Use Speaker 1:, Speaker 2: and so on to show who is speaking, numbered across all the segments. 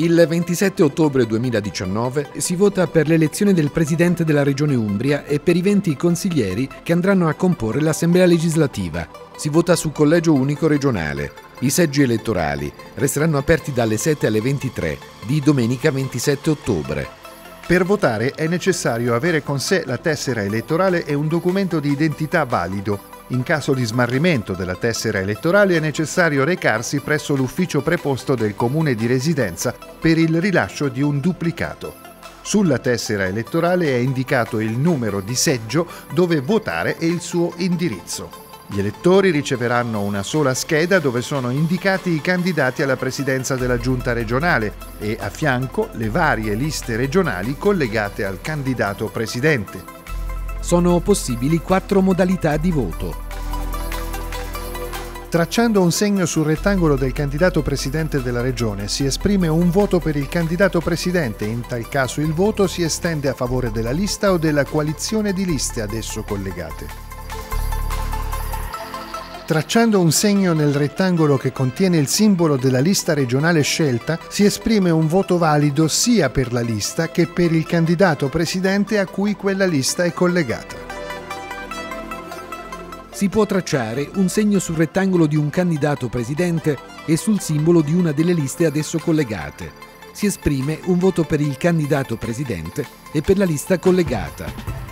Speaker 1: Il 27 ottobre 2019 si vota per l'elezione del Presidente della Regione Umbria e per i 20 consiglieri che andranno a comporre l'Assemblea legislativa. Si vota su collegio unico regionale. I seggi elettorali resteranno aperti dalle 7 alle 23 di domenica 27 ottobre.
Speaker 2: Per votare è necessario avere con sé la tessera elettorale e un documento di identità valido in caso di smarrimento della tessera elettorale è necessario recarsi presso l'ufficio preposto del comune di residenza per il rilascio di un duplicato. Sulla tessera elettorale è indicato il numero di seggio dove votare e il suo indirizzo. Gli elettori riceveranno una sola scheda dove sono indicati i candidati alla presidenza della giunta regionale e a fianco le varie liste regionali collegate al candidato presidente.
Speaker 1: Sono possibili quattro modalità di voto.
Speaker 2: Tracciando un segno sul rettangolo del candidato presidente della regione si esprime un voto per il candidato presidente, in tal caso il voto si estende a favore della lista o della coalizione di liste ad esso collegate. Tracciando un segno nel rettangolo che contiene il simbolo della lista regionale scelta, si esprime un voto valido sia per la lista che per il candidato presidente a cui quella lista è collegata.
Speaker 1: Si può tracciare un segno sul rettangolo di un candidato presidente e sul simbolo di una delle liste ad esso collegate. Si esprime un voto per il candidato presidente e per la lista collegata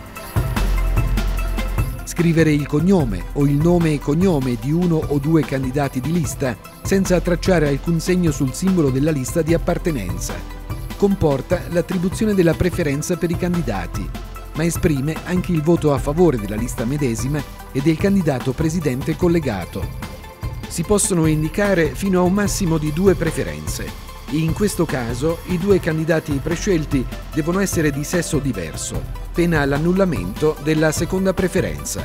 Speaker 1: scrivere il cognome o il nome e cognome di uno o due candidati di lista senza tracciare alcun segno sul simbolo della lista di appartenenza. Comporta l'attribuzione della preferenza per i candidati, ma esprime anche il voto a favore della lista medesima e del candidato presidente collegato. Si possono indicare fino a un massimo di due preferenze. In questo caso i due candidati prescelti devono essere di sesso diverso, pena l'annullamento della seconda preferenza.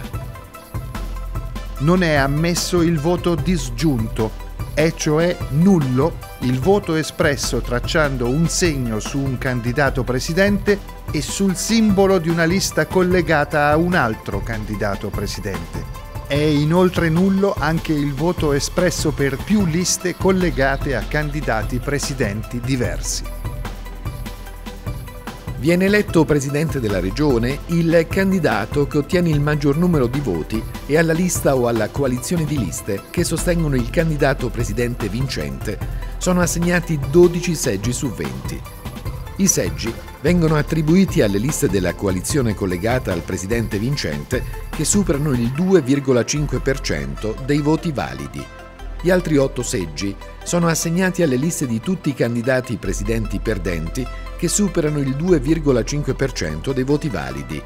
Speaker 2: Non è ammesso il voto disgiunto, è cioè nullo il voto espresso tracciando un segno su un candidato presidente e sul simbolo di una lista collegata a un altro candidato presidente. È inoltre nullo anche il voto espresso per più liste collegate a candidati presidenti diversi.
Speaker 1: Viene eletto presidente della regione il candidato che ottiene il maggior numero di voti e alla lista o alla coalizione di liste che sostengono il candidato presidente vincente sono assegnati 12 seggi su 20. I seggi vengono attribuiti alle liste della coalizione collegata al presidente vincente che superano il 2,5% dei voti validi. Gli altri otto seggi sono assegnati alle liste di tutti i candidati presidenti perdenti che superano il 2,5% dei voti validi.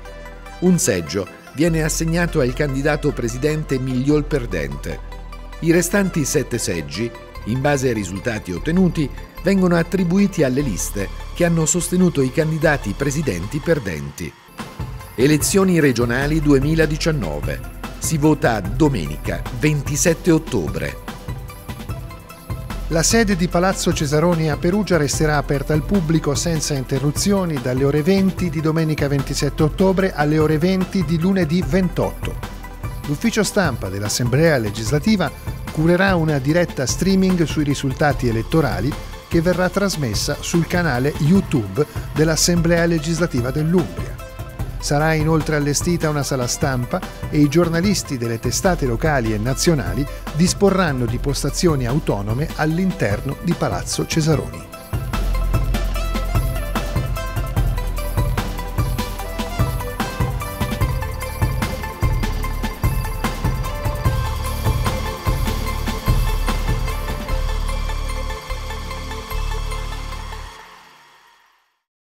Speaker 1: Un seggio viene assegnato al candidato presidente miglior perdente. I restanti sette seggi, in base ai risultati ottenuti, vengono attribuiti alle liste che hanno sostenuto i candidati presidenti perdenti. Elezioni regionali 2019. Si vota domenica 27 ottobre.
Speaker 2: La sede di Palazzo Cesaroni a Perugia resterà aperta al pubblico senza interruzioni dalle ore 20 di domenica 27 ottobre alle ore 20 di lunedì 28. L'ufficio stampa dell'Assemblea legislativa curerà una diretta streaming sui risultati elettorali che verrà trasmessa sul canale YouTube dell'Assemblea legislativa dell'Umbria. Sarà inoltre allestita una sala stampa e i giornalisti delle testate locali e nazionali disporranno di postazioni autonome all'interno di Palazzo Cesaroni.